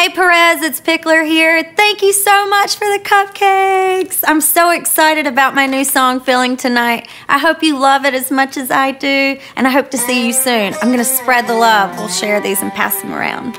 Hey Perez, it's Pickler here. Thank you so much for the cupcakes. I'm so excited about my new song, Feeling Tonight. I hope you love it as much as I do, and I hope to see you soon. I'm going to spread the love. We'll share these and pass them around.